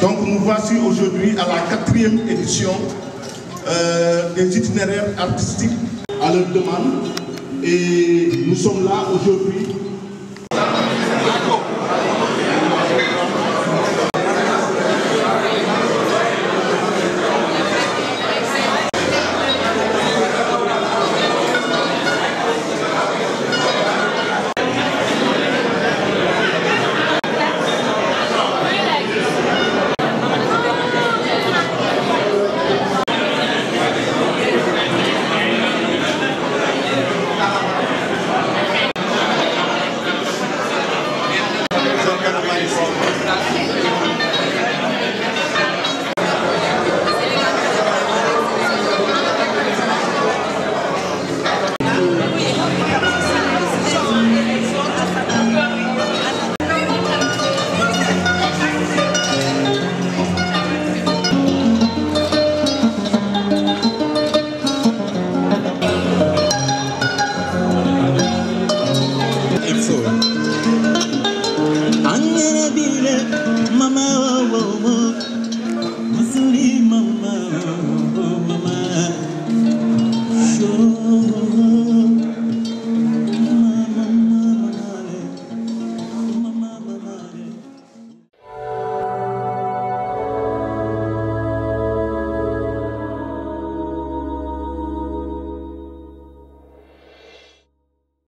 Donc nous voici aujourd'hui à la quatrième édition euh, des itinéraires artistiques à leur demande. Et nous sommes là aujourd'hui